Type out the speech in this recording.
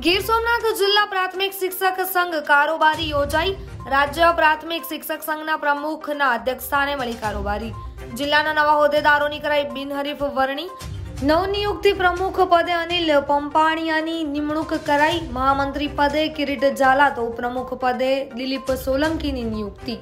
ગીર સોમનાથ જિલ્લા પ્રાથમિક શિક્ષક સંઘ કારોબારી યોજાઈ રાજ્ય પ્રાથમિક શિક્ષક સંઘના પ્રમુખના અધ્યક્ષસ્થાને મળી કારોબારી જિલ્લાના નવા હોદ્દેદારોની કરાઈ બિનહરીફ વરણી નવનિયુક્તિ પ્રમુખ પદે અનિલ પંપાણિયાની નિમણૂક કરાઈ મહામંત્રી પદે કિરીટ ઝાલા તો પ્રમુખ પદે દિલીપ સોલંકીની નિયુક્તિ